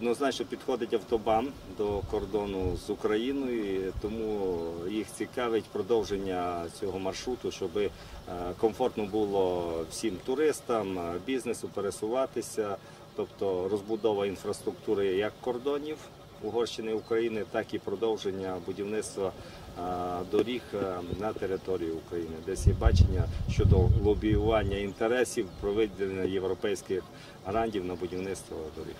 однозначно підходить автобан до кордону з Україною, тому їх цікавить продовження цього маршруту, щоб е, комфортно було всім туристам, е, бізнесу пересуватися, тобто розбудова інфраструктури як кордонів Угорщини і України, так і продовження будівництва е, доріг на території України. Десь є бачення щодо лобіювання інтересів, проведення європейських грантів на будівництво доріг.